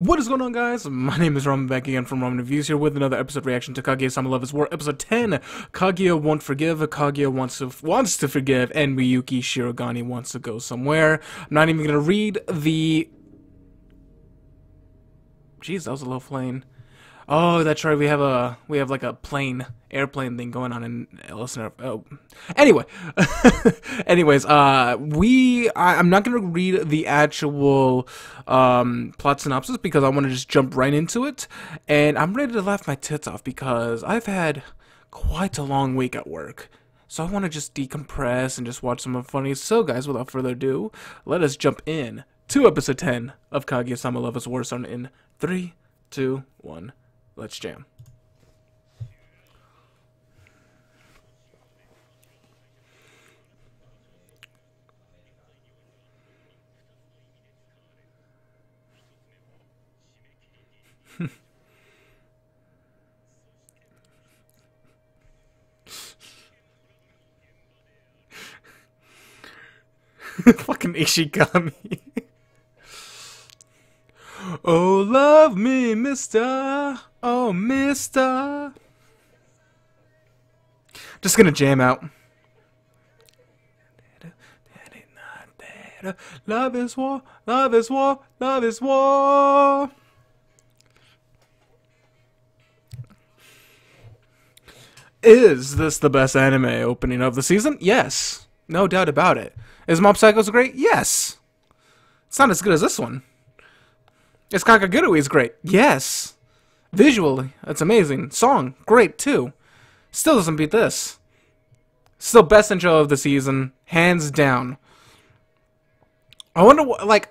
What is going on, guys? My name is Ramen back again from Ramen Reviews here with another episode reaction to Kaguya-sama Love is War, episode 10. Kaguya won't forgive, Kaguya wants to wants to forgive, and Miyuki Shirogane wants to go somewhere. I'm not even gonna read the. Jeez, that was a low plane. Oh, that's right. We have a we have like a plane airplane thing going on in listener. Oh, anyway, anyways, uh, we I, am not gonna read the actual um plot synopsis because I want to just jump right into it, and I'm ready to laugh my tits off because I've had quite a long week at work. So I want to just decompress and just watch some of the funny. So, guys, without further ado, let us jump in to episode 10 of Kaguya-sama Love is Warzone in 3, 2, 1. Let's jam. Fucking Ishigami. oh, love me, mister. Oh, mister. Just gonna jam out. Love is war, love is war, love is war. Is this the best anime opening of the season? Yes. No doubt about it. Is Mob Psycho's great? Yes. It's not as good as this one. Is Kakegurui is great? Yes. Visually, it's amazing. Song, great too. Still doesn't beat this. Still best intro of the season, hands down. I wonder what, like,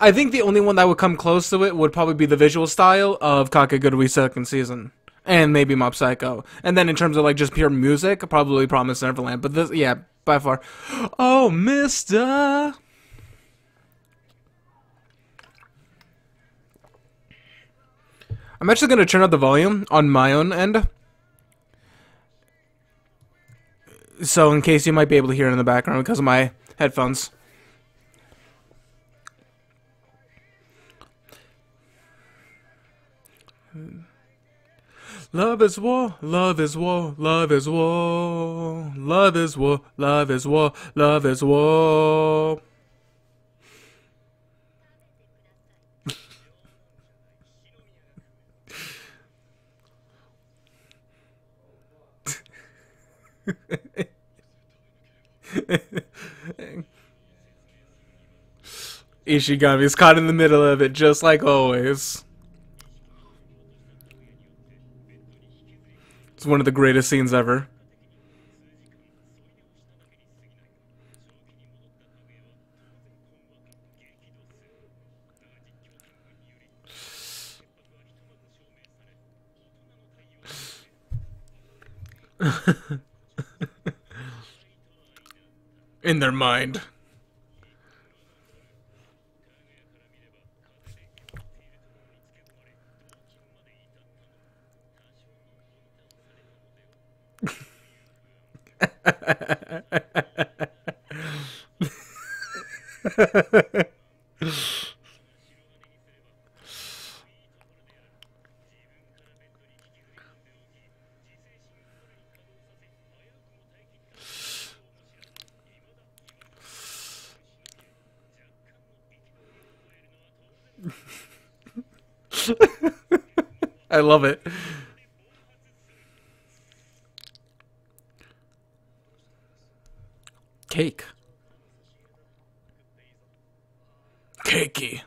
I think the only one that would come close to it would probably be the visual style of Kakegurui second season. And maybe Mob Psycho. And then in terms of like just pure music, probably Promise Neverland. But this, yeah, by far. Oh, mister! I'm actually going to turn up the volume on my own end. So in case you might be able to hear it in the background because of my headphones. Love is war, love is war, love is war, love is war, love is war, love is war. Ishigami is caught in the middle of it, just like always. It's one of the greatest scenes ever. in their mind. I love it. Cake. Cakey.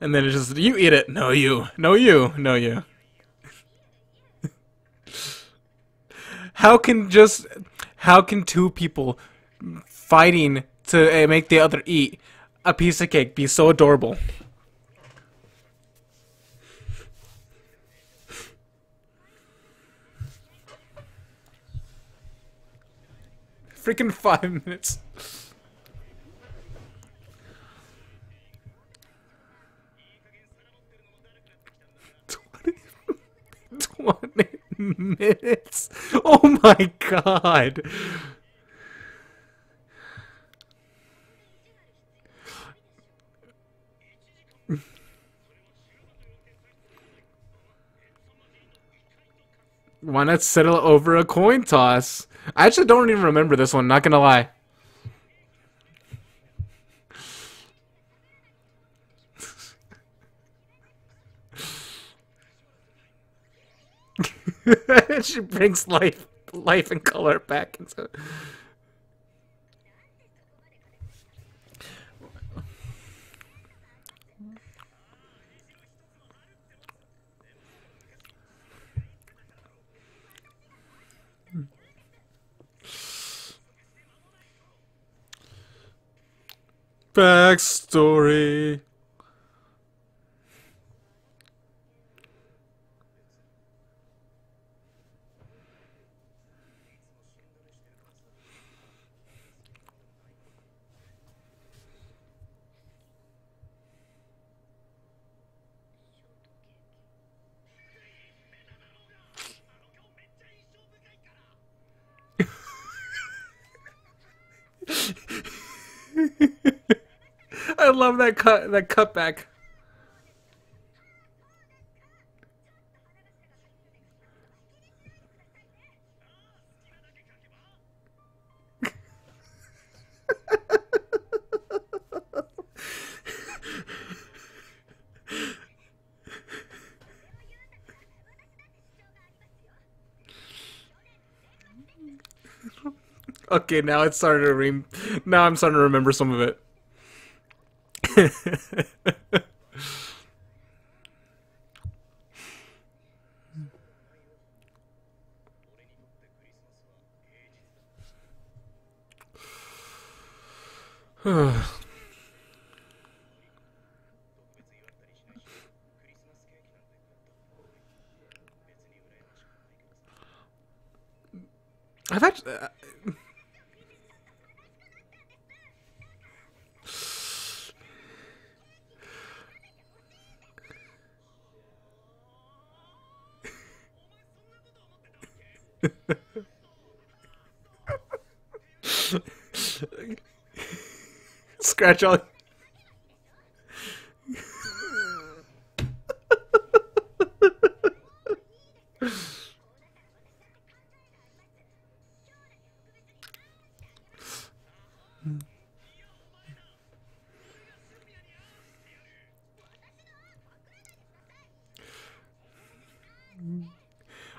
And then it's just, you eat it. No, you. No, you. No, you. how can just, how can two people fighting to eh, make the other eat a piece of cake be so adorable? Freaking five minutes. Minutes. Oh my god. Why not settle over a coin toss? I actually don't even remember this one, not gonna lie. she brings life life and color back into Backstory. I love that cut that cutback. okay, now it's starting to re- now I'm starting to remember some of it. I've actually. Uh, Scratch all.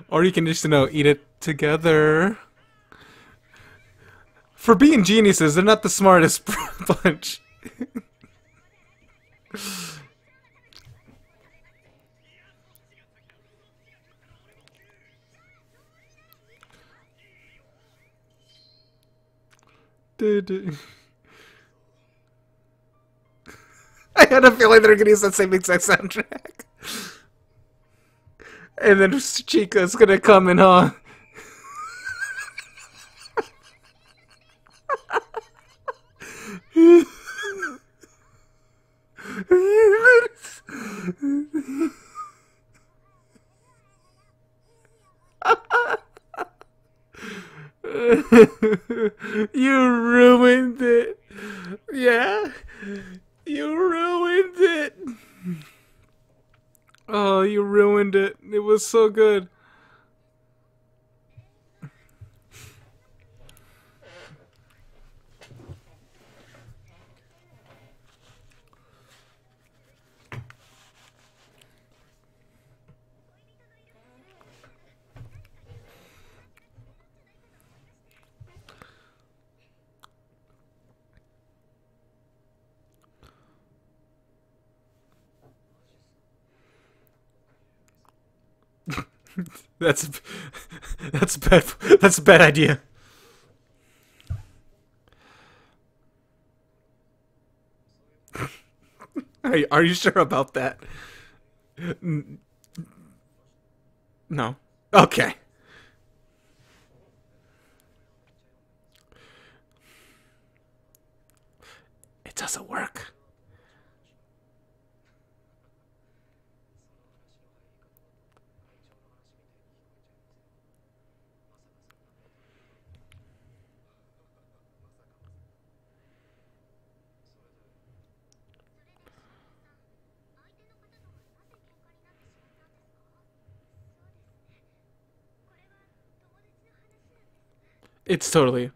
Or you can just, you know, eat it together. For being geniuses, they're not the smartest bunch. Dude. I had a feeling they're gonna use that same exact soundtrack. And then Chika's gonna come in, huh? you ruined it. Yeah. You ruined it. Oh, you ruined it. It was so good. That's that's a bad that's a bad idea. Are you, are you sure about that? No. Okay. It doesn't work. It's totally.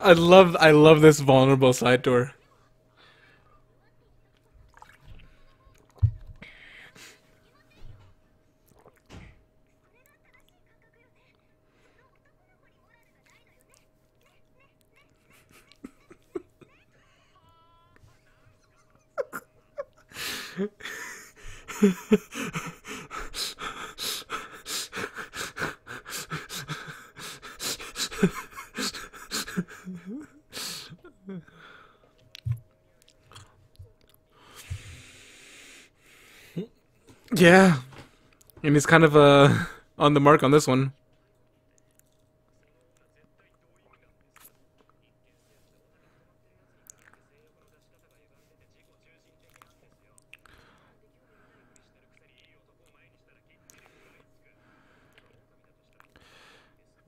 I love I love this vulnerable side door. And he's kind of uh on the mark on this one.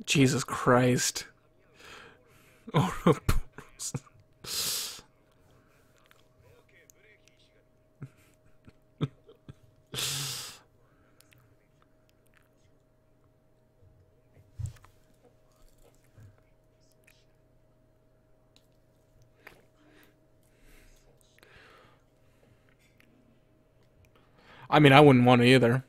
Jesus Christ. I mean, I wouldn't want to either.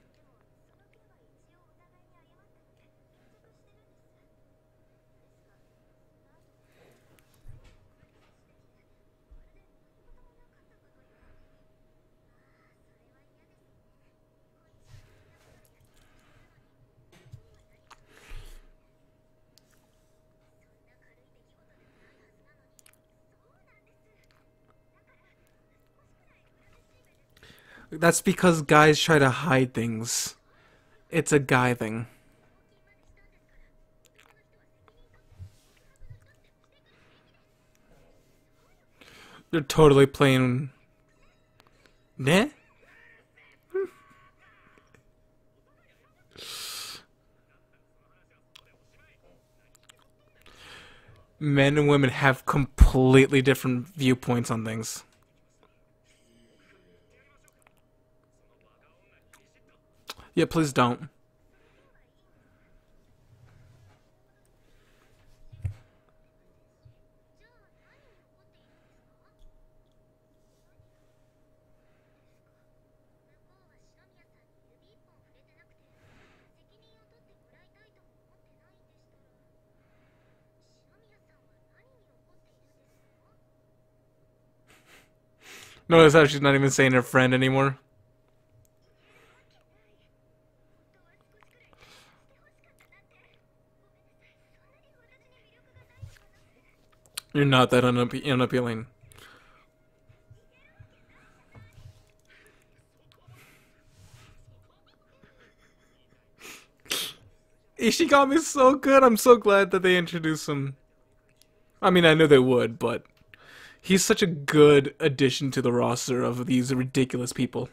That's because guys try to hide things. It's a guy thing. They're totally playing. Nah? Men and women have completely different viewpoints on things. Yeah, please don't. Notice how she's not even saying her friend anymore. You're not that unappe- unappealing. Ishigami's so good. I'm so glad that they introduced him. I mean, I knew they would, but he's such a good addition to the roster of these ridiculous people.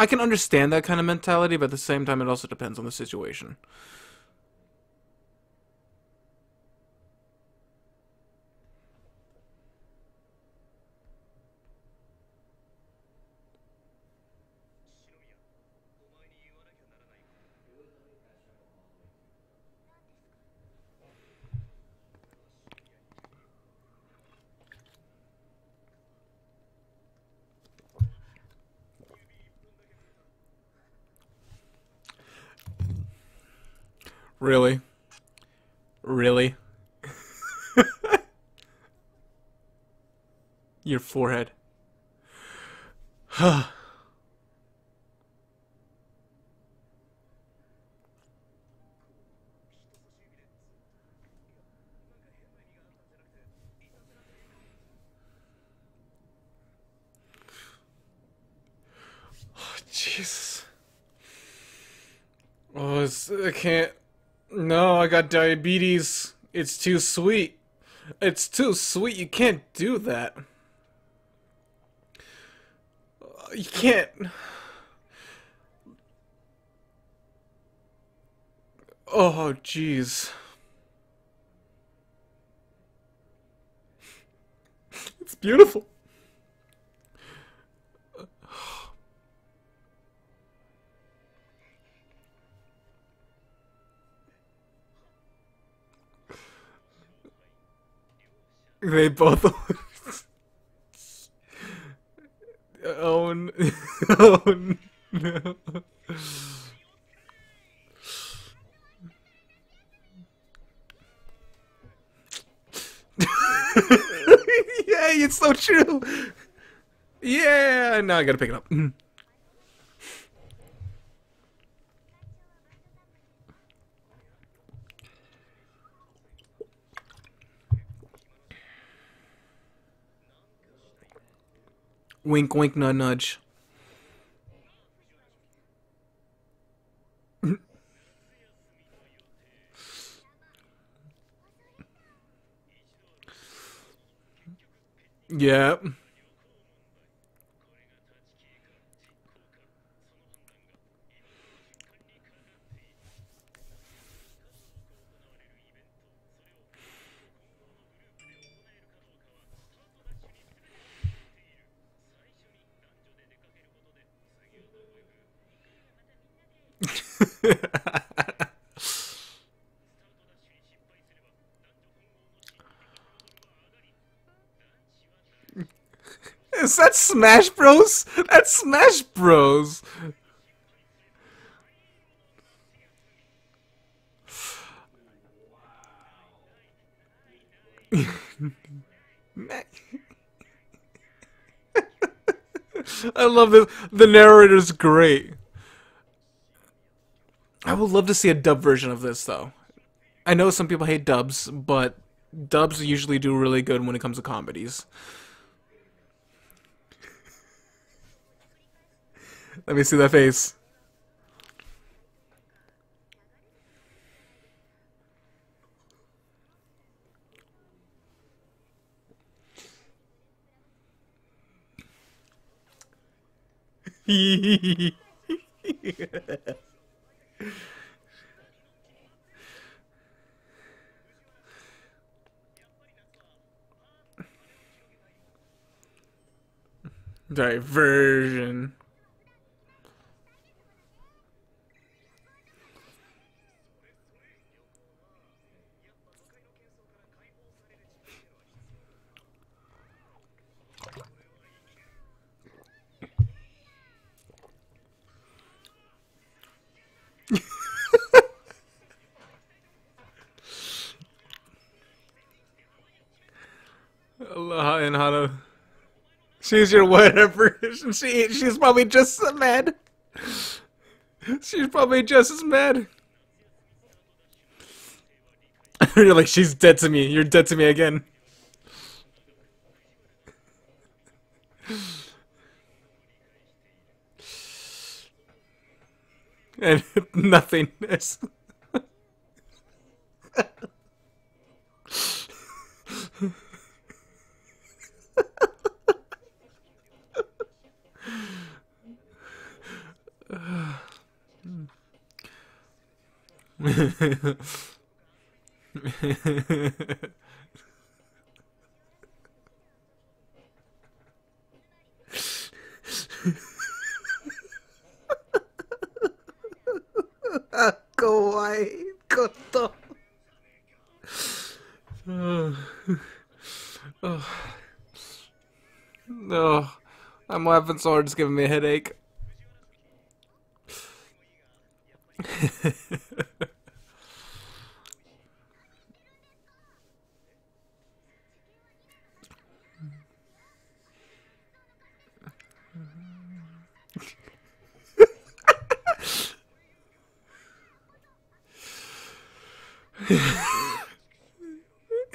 I can understand that kind of mentality, but at the same time, it also depends on the situation. Really? Really? Your forehead. Jesus. Oh, I can't. Diabetes. It's too sweet. It's too sweet. You can't do that. You can't. Oh, jeez. It's beautiful. They both. oh, n- oh no. yeah, it's so true. Yeah, now I gotta pick it up. Mm. Wink, wink, nudge, nudge. yeah. Is that Smash Bros? That's Smash Bros. I love it. The narrator's great. I would love to see a dub version of this, though. I know some people hate dubs, but dubs usually do really good when it comes to comedies. Let me see that face. Diversion. Allah and. She's your whatever. She she's probably just as mad. She's probably just as mad. You're like she's dead to me. You're dead to me again. And nothingness. Kawaii koto. Oh. Oh. No. I'm laughing so hard it's giving me a headache.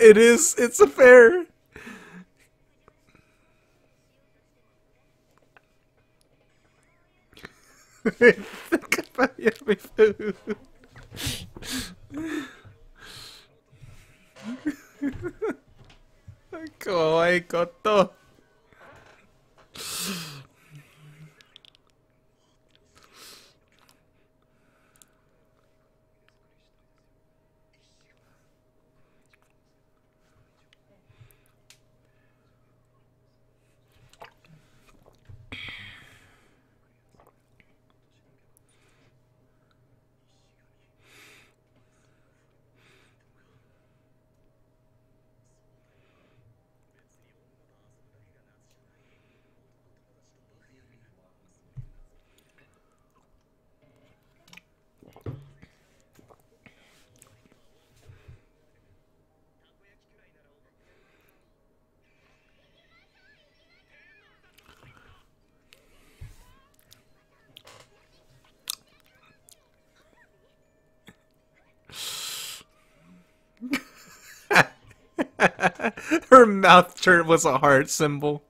it is. It's a fair. Think about yummy food. かわ Her mouth turn was a heart symbol.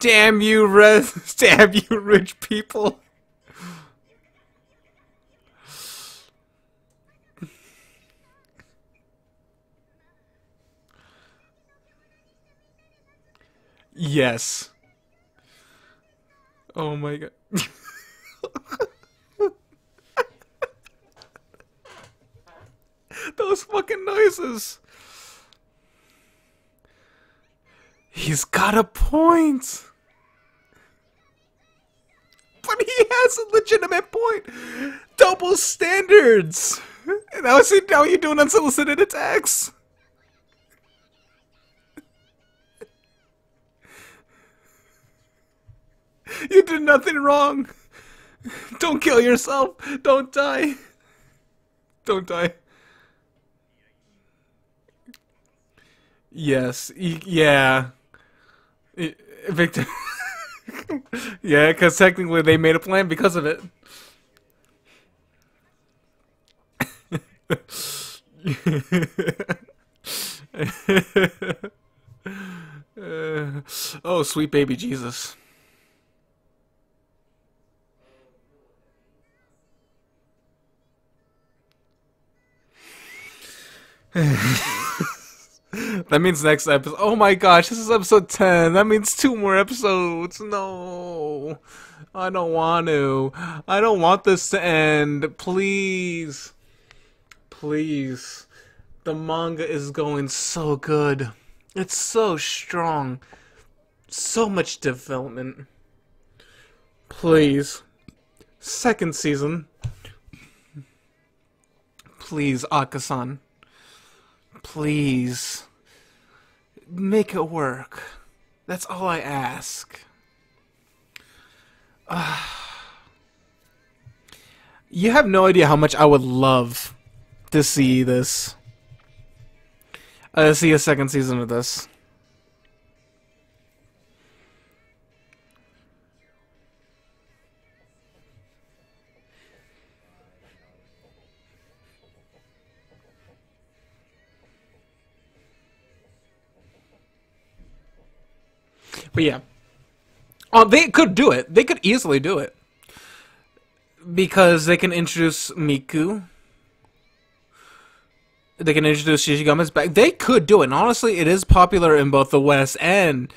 Damn you, damn you, rich people. Yes. Oh my god. Those fucking noises. He's got a point. But he has a legitimate point. Double standards. Now see now you're doing unsolicited attacks. You did nothing wrong. Don't kill yourself. Don't die. Don't die. Yes. Yeah. Victor. yeah, because technically they made a plan because of it. Uh, oh, sweet baby Jesus. That means next episode. Oh my gosh, this is episode 10. That means two more episodes. No. I don't want to. I don't want this to end. Please. Please. The manga is going so good. It's so strong. So much development. Please. Second season. Please, Akasan. Please. Make it work. That's all I ask. you have no idea how much I would love to see this. Uh, see a second season of this. But yeah. Oh, they could do it. They could easily do it. Because they can introduce Miko. They can introduce Ishigami's back. They could do it. And honestly, it is popular in both the West and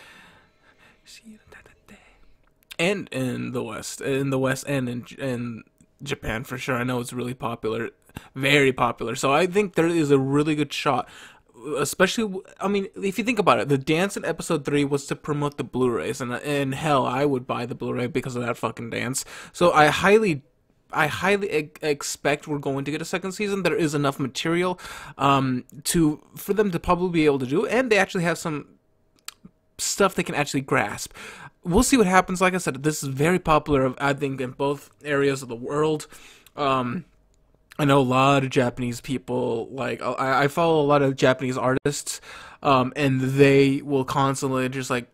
and in the West, in the West and in in Japan for sure. I know it's really popular, very popular. So I think there is a really good shot. Especially, I mean, if you think about it, the dance in episode three was to promote the Blu-rays, and and hell, I would buy the Blu-ray because of that fucking dance. So I highly I highly e- expect we're going to get a second season. There is enough material um, to for them to probably be able to do, and they actually have some stuff they can actually grasp. We'll see what happens. Like I said, this is very popular. I think in both areas of the world. Um, I know a lot of Japanese people. Like I, I follow a lot of Japanese artists, um, and they will constantly just like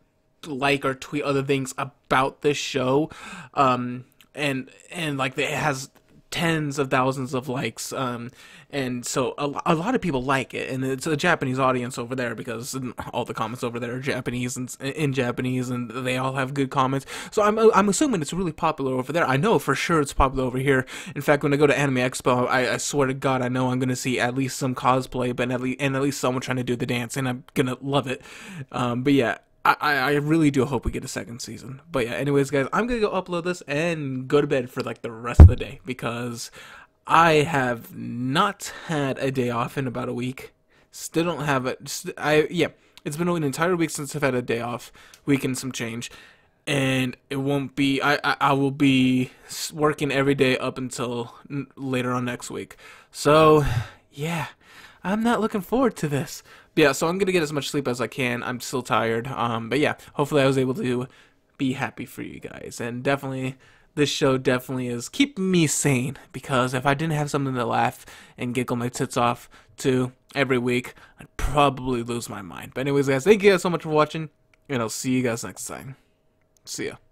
like or tweet other things about this show, um, and and like it has tens of thousands of likes um and so a, a lot of people like it and it's a japanese audience over there because all the comments over there are japanese and in japanese and they all have good comments. So i'm i'm assuming it's really popular over there. I know for sure it's popular over here. In fact when i go to anime expo i, I swear to god i know i'm gonna see at least some cosplay but at least and at least someone trying to do the dance and i'm gonna love it. Um but yeah I, I really do hope we get a second season. But yeah, anyways, guys, I'm gonna go upload this and go to bed for like the rest of the day because I have not had a day off in about a week. Still don't have it. I yeah, it's been an entire week since I've had a day off, week and some change, and it won't be. I I, I will be working every day up until later on next week. So yeah, I'm not looking forward to this yeah, so I'm gonna get as much sleep as I can. I'm still tired. Um, but yeah, hopefully I was able to be happy for you guys. And definitely, this show definitely is keep me sane because if I didn't have something to laugh and giggle my tits off to every week, I'd probably lose my mind. But anyways, guys, thank you guys so much for watching, and I'll see you guys next time. See ya.